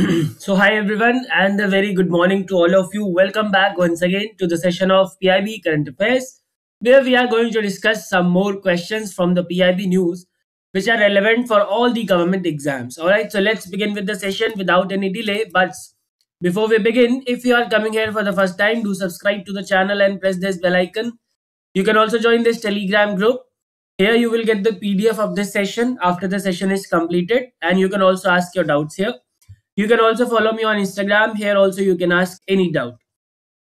so hi everyone and a very good morning to all of you. Welcome back once again to the session of pib current affairs where we are going to discuss some more questions from the pib news which are relevant for all the government exams. All right so let's begin with the session without any delay. But before we begin if you are coming here for the first time do subscribe to the channel and press this bell icon. You can also join this telegram group. Here you will get the pdf of this session after the session is completed and you can also ask your doubts here you can also follow me on Instagram. Here also you can ask any doubt.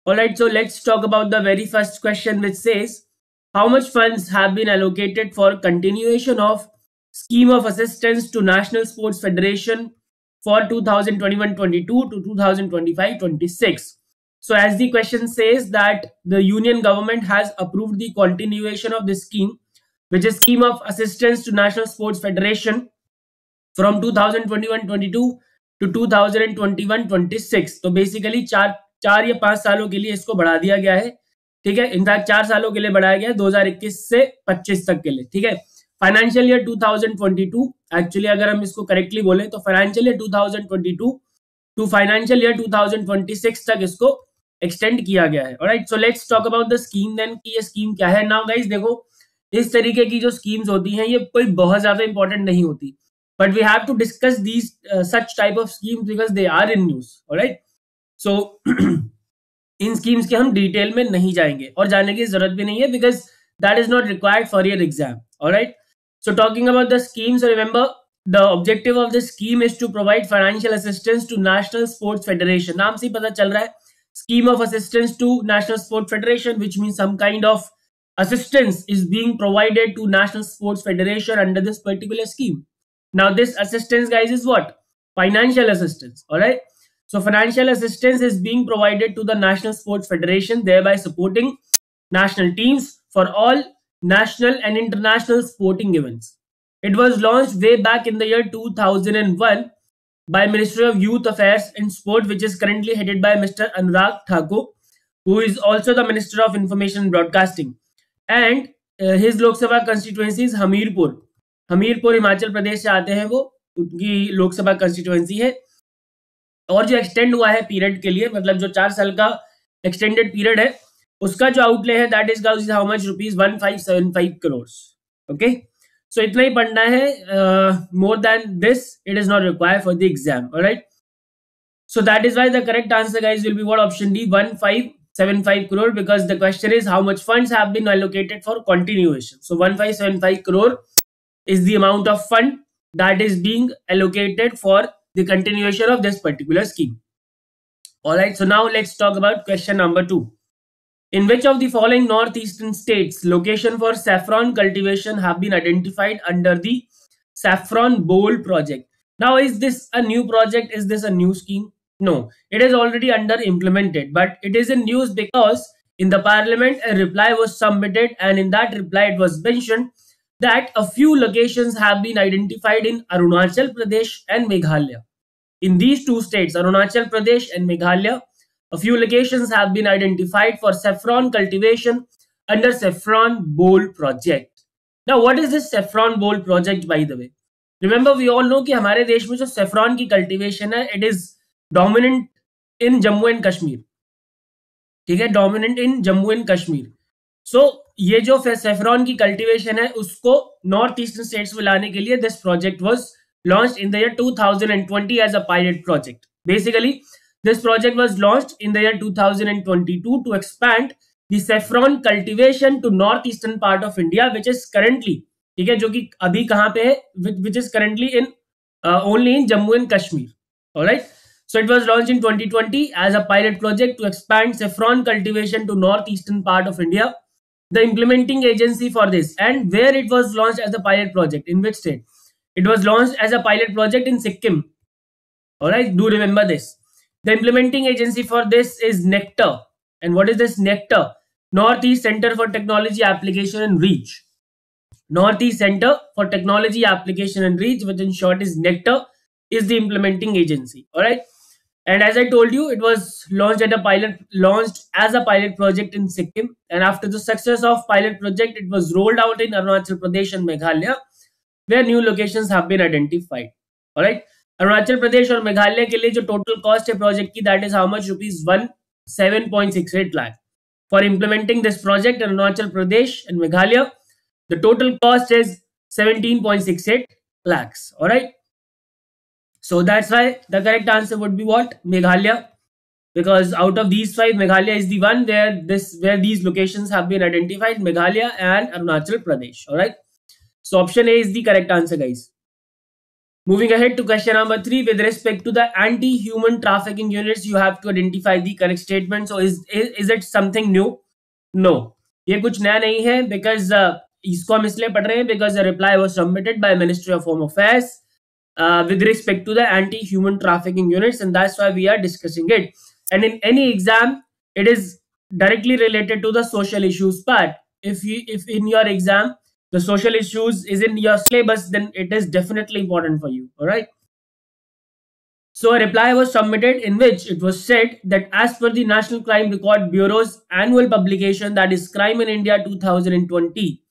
Alright, so let's talk about the very first question which says, how much funds have been allocated for continuation of scheme of assistance to National Sports Federation for 2021-22 to 2025-26. So as the question says that the union government has approved the continuation of this scheme, which is scheme of assistance to National Sports Federation from 2021-22 to 2021-26 तो basically चार चार या पाँच सालों के लिए इसको बढ़ा दिया गया है। ठीक है? इनफैक्ट चार सालों के लिए बढ़ाया गया है 2021 से 25 तक के लिए। ठीक है? फाइनेंशियल ईयर 2022 एक्चुअली अगर हम इसको करेक्टली बोले तो financial year 2022 to financial year 2026 तक इसको एक्सटेंड किया गया है। Right so let's talk about the scheme then कि ये स्कीम क्या है? नाउ गाइस देखो, इस तरीके की जो स्कीम्स होती हैं, ये कोई बहुत ज़्यादा इंपॉर्टेंट नहीं होती। but we have to discuss these uh, such type of schemes because they are in news all right so in schemes के हम डिटेल में नहीं जाएंगे और जाने की जरूरत भी नहीं है because that is not required for your exam right so talking about the schemes remember the objective of the scheme is to provide financial assistance to national sports federation नाम से पता चल रहा है scheme of assistance to national sports federation which means some kind of assistance is being provided to national sports federation under this particular scheme now this assistance guys is what? Financial assistance. All right. So financial assistance is being provided to the National Sports Federation, thereby supporting national teams for all national and international sporting events. It was launched way back in the year 2001 by Ministry of Youth Affairs and Sport, which is currently headed by Mr. Anurag Thakur, who is also the Minister of Information and Broadcasting. And uh, his Lok Sabha constituency is Hamirpur. Hamirpur, Himachal Pradesh से आते हैं वो, उनकी Lok Sabha constituency है। और जो extend हुआ है पीरियड के लिए मतलब जो चार साल का एक्सटेंडेड पीरियड है, उसका जो आउटले है that is how much rupees one five seven five crore okay so इतना ही पढ़ना है more than this it is not require for the exam right so, that is why the correct answer, guys, will be what? Option d 1575 crore, because the question is how much funds have been allocated for continuation. So 1575 crore is the amount of fund that is being allocated for the continuation of this particular scheme. All right, so now let's talk about question number two. In which of the following northeastern states location for saffron cultivation have been identified under the saffron bowl project? Now, is this a new project? Is this a new scheme? No, it is already under implemented, but it is in news because in the parliament a reply was submitted and in that reply it was mentioned that a few locations have been identified in Arunachal Pradesh and Meghalaya. In these two states, Arunachal Pradesh and Meghalaya, a few locations have been identified for saffron cultivation under Saffron Bowl project. Now, what is this Saffron Bowl project, by the way? Remember, we all know कि हमारे देश में जो saffron की cultivation है, it is dominant in Jammu and Kashmir. ठीक है, dominant in Jammu and Kashmir. So ये जो सेफ्रॉन की कल्टीवेशन है, उसको नॉर्थ ईस्टर्न स्टेट्स में लाने के लिए this project was launch in the year 2020 as a pilot project basically this project was launch in the year 2022 to expand saffron cultivation to north eastern part of India which is currently ठीक है, जो कि अभी कहाँ पे है which is currently in only in Jammu and Kashmir right so it was launch in 2020 as a pilot project to expand saffron cultivation to north eastern part of India the implementing agency for this and where it was launched as a pilot project in which state? It was launched as a pilot project in sikkim. All right do remember this. The implementing agency for this is nectar. And what is this nectar? Northeast center for technology application and reach. Northeast center for technology application and reach which in short is nectar is the implementing agency. All right and as I told you, it was launched at a pilot launched as a pilot project in Sikkim. And after the success of pilot project, it was rolled out in Arunachal Pradesh and Meghalaya, where new locations have been identified. All right. Arunachal Pradesh और मेघालय के लिए जो total cost है project की that is how much rupees one seven point six eight lakh for implementing this project in Arunachal Pradesh and Meghalaya the total cost is 17.68 lakhs all right so that's why the correct answer would be what meghalaya because out of these five meghalaya is the one where this where these locations have been identified meghalaya and arunachal pradesh all right so option a is the correct answer guys Moving ahead to question number three, with respect to the anti-human trafficking units, you have to identify the correct statement. So, is is, is it something new? No, ये कुछ नया नहीं है because uh, इसको हम इसलिए पढ़ रहे हैं because the reply was submitted by Ministry of Home Affairs uh, with respect to the anti-human trafficking units, and that's why we are discussing it. And in any exam, it is directly related to the social issues part. If you if in your exam the social issues is in your syllabus, then it is definitely important for you. All right. So a reply was submitted in which it was said that as per the National Crime Record Bureau's annual publication that is Crime in India 2020,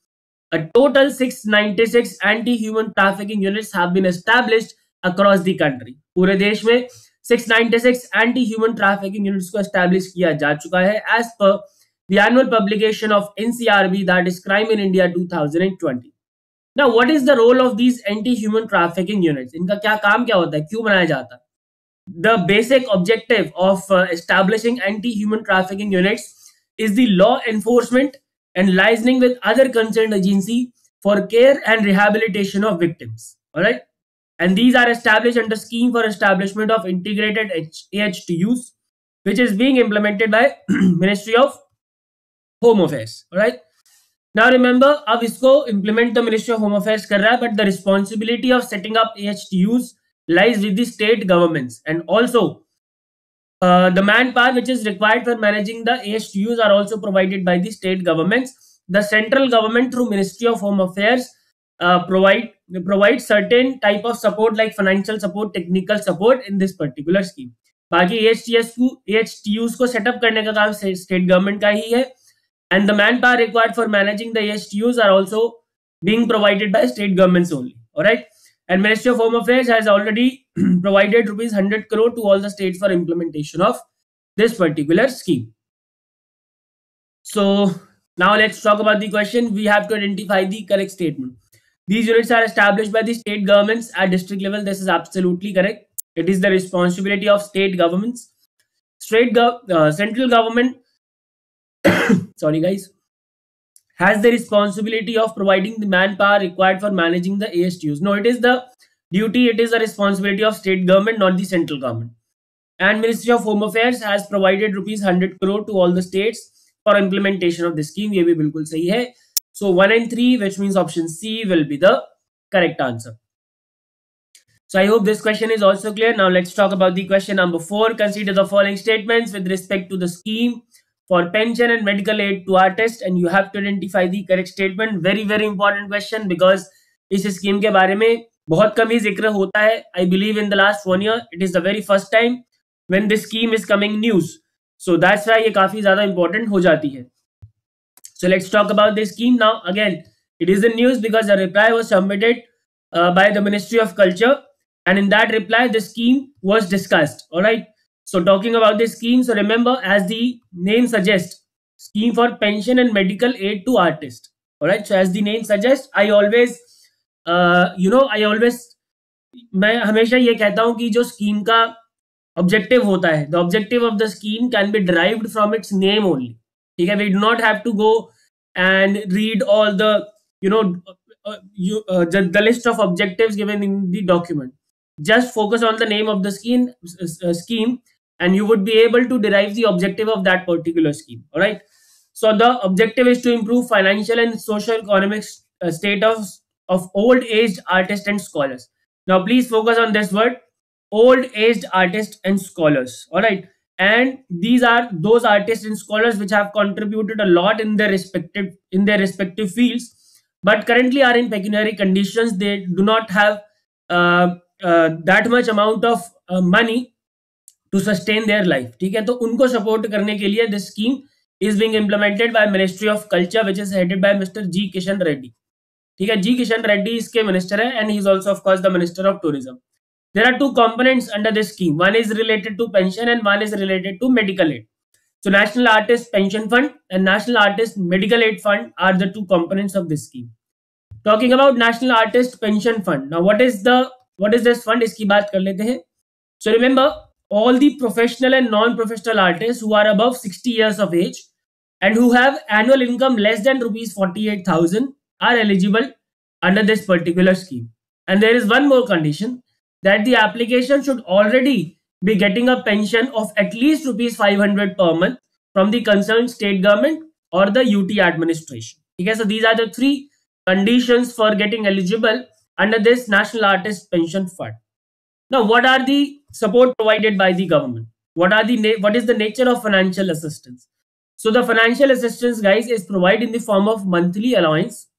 A total 696 anti-human trafficking units have been established across the country. पूरे देश में 696 anti human trafficking units को establish किया जा चुका है as per the annual publication of NCRB that is crime in India 2020 now what is the role of these anti human trafficking units इनका क्या काम क्या होता है? क्यों बनाया जाता है? The basic objective of establishing anti human trafficking units is the law enforcement and liaising with other concerned agency for care and rehabilitation of victims. All right, and these are established under scheme for establishment of integrated AHTUs, which is being implemented by Ministry of home affairs right now remember अब इसको implement the ministry of home affairs कर रहा है but the responsibility of setting up एचटीयूज lies with the state governments and also uh, the manpower which is required for managing the AHTUs are also provided by the state governments. The central government through Ministry of Home Affairs uh, provide provide certain type of support like financial support, technical support in this particular scheme. बाकी AHTS को AHTUs को setup करने का काम state government का ही है and the manpower required for managing the AHTUs are also being provided by state governments only alright and Ministry of Home Affairs has already provided rupees 100 crore to all the states for implementation of this particular scheme. So now let's talk about the question. We have to identify the correct statement. These units are established by the state governments at district level. This is absolutely correct. It is the responsibility of state governments. State gov uh, central government sorry guys, has the responsibility of providing the manpower required for managing the AHTUs. No, it is the duty, it is the responsibility of state government, not the central government. And Ministry of Home Affairs has provided rupees 100 crore to all the states for implementation of the scheme. ये भी बिल्कुल सही So 1 and 3, which means option C will be the correct answer. So I hope this question is also clear. Now let's talk about the question number 4. Consider the following statements with respect to the scheme for pension and medical aid to artists and you have to identify the correct statement very very important question because इस scheme के बारे में बहुत कम ही जिक्र होता है I believe in the last one year it is the very first time when this scheme is coming news so that's why ये काफी ज्यादा इंपॉर्टेंट हो जाती है so let's talk about this scheme now again it is in news because a reply was submitted uh, by the ministry of culture and in that reply the scheme was discussed all right So talking about this scheme, so remember as the name suggests, scheme for pension and medical aid to artists. All right. So as the name suggests, I always, uh, you know, I always मैं हमेशा ये कहता हूँ कि जो scheme का objective होता है the objective of the scheme can be derived from its name only ठीक है we do not have to go and read all the you know uh, you uh, the, the list of objectives given in the document just focus on the name of the scheme uh, scheme and you would be able to derive the objective of that particular scheme all right? So the objective is to improve financial and social economic uh, status of old aged artists and scholars. Now please focus on this word old aged artists and scholars all right? And these are those artists and scholars which have contributed a lot in their respective in their respective fields but currently are in pecuniary conditions. They do not have uh, uh, that much amount of uh, money to sustain their life ठीक है? तो उनको support करने के लिए this scheme is being implemented by ministry of culture which is headed by mister G Kishan Reddy ठीक है? G Kishan Reddy इसके मिनिस्टर है and is also of course the minister of tourism there are two components under this scheme one is related to pension and one is related to medical aid so national artist pension fund and national artist medical aid fund are the two components of this scheme talking about national artist pension fund now what is the what is this fund इसकी बात कर लेते हैं। So remember all the professional and non-professional artists who are above 60 years of age and who have annual income less than rupees 48,000 are eligible under this particular scheme. And there is one more condition that the application should already be getting a pension of at least rupees 500 per month from the concerned state government or the UT administration. Okay, so these are the three conditions for getting eligible under this National Artist Pension Fund. Now, what are the support provided by the government? What are the what is the nature of financial assistance? So the financial assistance, guys, is provided in the form of monthly allowance,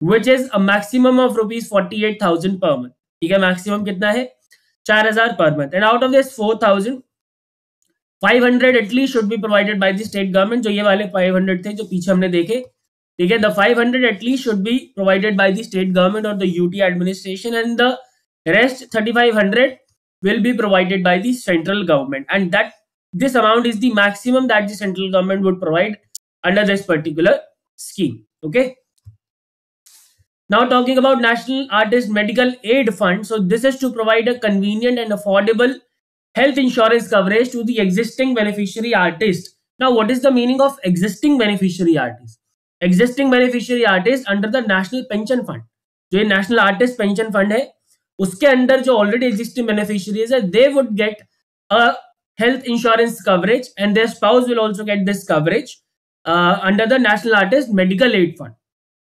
which is a maximum of rupees forty eight thousand per month. है कितना है चार हज़ार per month and out of this four thousand five hundred at least should be provided by the state government जो ये वाले five hundred थे जो पीछे हमने देखे ठीक है the five hundred at least should be provided by the state government और the UT administration and the rest 3500 will be provided by the central government and that this amount is the maximum that the central government would provide under this particular scheme okay Now talking about National Artist Medical Aid Fund. So this is to provide a convenient and affordable health insurance coverage to the existing beneficiary artist. Now what is the meaning of existing beneficiary artist? Existing beneficiary artist under the National Pension Fund. जो ये national artist pension fund है उसके under जो already existing beneficiaries है they would get a health insurance coverage and their spouse will also get this coverage uh, under the national artist medical aid fund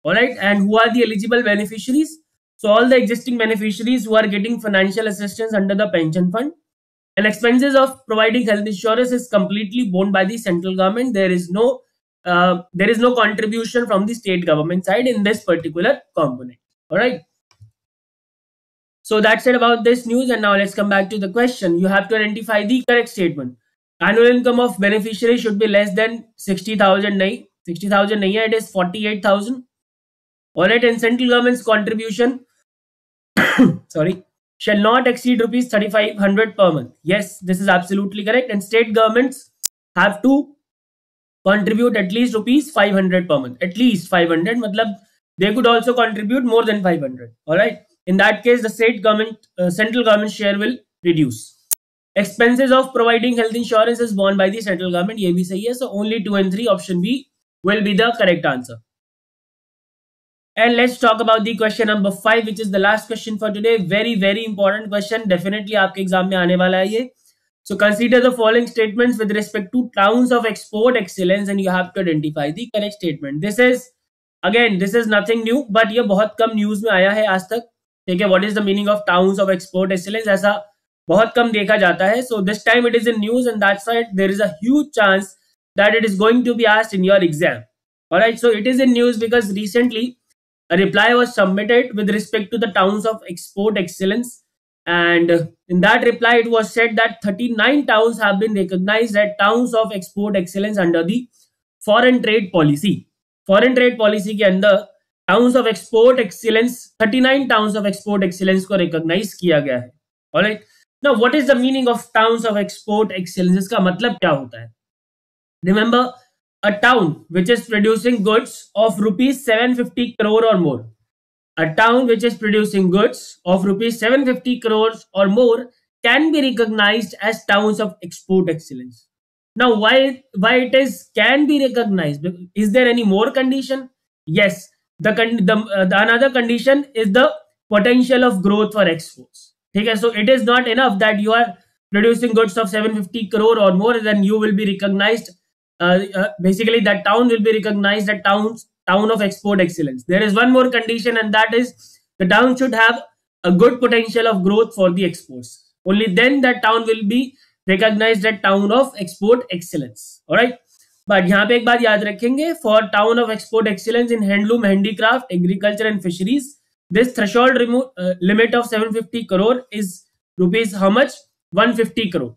all right and who are the eligible beneficiaries so all the existing beneficiaries who are getting financial assistance under the pension fund and expenses of providing health insurance is completely borne by the central government there is no uh, there is no contribution from the state government side in this particular component all right so that's it about this news and now let's come back to the question you have to identify the correct statement annual income of beneficiary should be less than 60000 60000 it is 48000 Alright, and central government's contribution, sorry, shall not exceed rupees 3500 per month. Yes, this is absolutely correct. And state governments have to contribute at least rupees 500 per month. At least 500. Matlab, they could also contribute more than 500. Alright. In that case, the state government, uh, central government share will reduce. Expenses of providing health insurance is borne by the central government. Ye bhi sahi hai. So only 2 and 3 option B will be the correct answer. And let's talk about the question number five, which is the last question for today. Very, very important question. Definitely आपके exam में आने वाला है ये. So consider the following statements with respect to towns of export excellence and you have to identify the correct statement. This is again this is nothing new but ये बहुत कम news में आया है आज तक ठीक है what is the meaning of towns of export excellence ऐसा बहुत कम देखा जाता है so this time it is in news and that's why there is a huge chance that it is going to be asked in your exam all right so it is in news because recently a reply was submitted with respect to the towns of export excellence. And in that reply, it was said that 39 towns have been recognized as towns of export excellence under the foreign trade policy. Foreign trade policy के अंदर towns of export excellence 39 towns of export excellence को recognize किया गया है alright now what is the meaning of towns of export excellence इसका मतलब क्या होता है remember a town which is producing goods of rupees 750 crore or more a town which is producing goods of rupees 750 crores or more can be recognized as towns of export excellence now why why it is can be recognized is there any more condition yes the, the, uh, the another condition is the potential of growth for exports. okay so it is not enough that you are producing goods of 750 crore or more then you will be recognized uh, uh, basically that town will be recognized as towns town of export excellence. There is one more condition and that is the town should have a good potential of growth for the exports. Only then that town will be recognized as town of export excellence. All right but यहाँ पे एक बात याद रखेंगे for town of export excellence in handloom handicraft agriculture and fisheries this threshold limit of seven fifty crore is rupees how much one fifty crore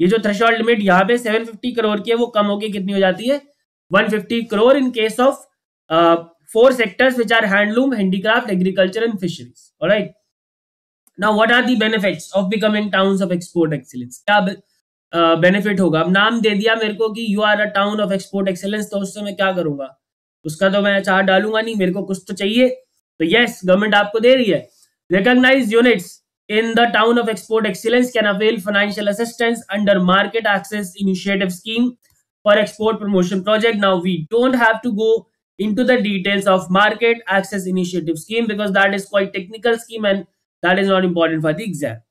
ये जो threshold limit यहाँ पे सेवन फिफ्टी करोड़ की है, वो कम होगी कितनी हो जाती है? One fifty crore in case of four sectors which are handloom handicraft agriculture and fisheries right now what are the benefit of becoming town of export excellence क्या बेनिफिट होगा। अब नाम दे दिया मेरे को कि you are a town of export excellence तो उससे मैं क्या करूँगा? उसका तो मैं चार डालूँगा नहीं, मेरे को कुछ तो चाहिए। तो यस गवर्नमेंट आपको दे रही है। Recognise units in the town of export excellence can avail financial assistance under market access initiative scheme for export promotion project now we don't have to go into the details of market access initiative scheme because that is quite technical scheme and that is not important for the exam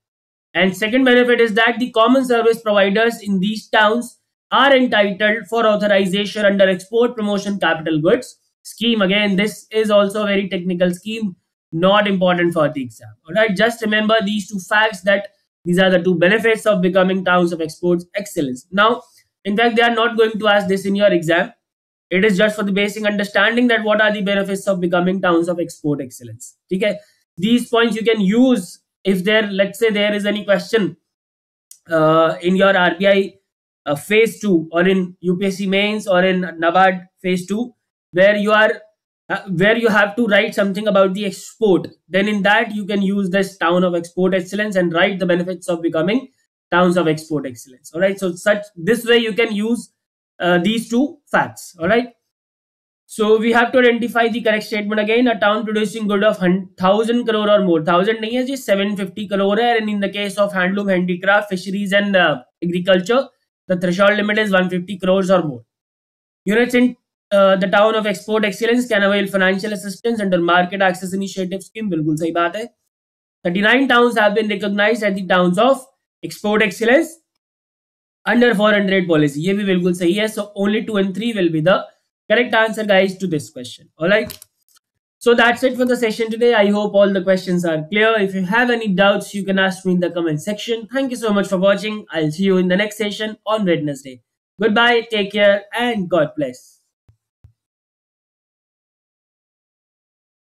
and second benefit is that the common service providers in these towns are entitled for authorization under export promotion capital goods scheme. Again this is also a very technical scheme not important for the exam. All right just remember these two facts that these are the two benefits of becoming towns of exports excellence. Now in fact they are not going to ask this in your exam. It is just for the basic understanding that what are the benefits of becoming towns of export excellence. Okay these points you can use if there let's say there is any question uh, in your rbi uh, phase 2 or in UPSC mains or in NABARD phase 2 where you are uh, where you have to write something about the export then in that you can use this town of export excellence and write the benefits of becoming towns of export excellence. All right so such this way you can use uh, these two facts. All right so we have to identify the correct statement again. A town producing good of thousand crore or more. Thousand नहीं है जी seven fifty crore है. And in the case of handloom, handicraft, fisheries and uh, agriculture, the threshold limit is one fifty crores or more. Units in uh, the town of export excellence can avail financial assistance under market access initiative scheme. बिल्कुल सही बात है. Thirty nine towns have been recognized as the towns of export excellence under foreign trade policy. ये भी बिल्कुल सही है. So only two and three will be the correct answer, guys, to this question. All right. So that's it for the session today. I hope all the questions are clear. If you have any doubts, you can ask me in the comment section. Thank you so much for watching. I'll see you in the next session on Wednesday. Goodbye, take care, and God bless.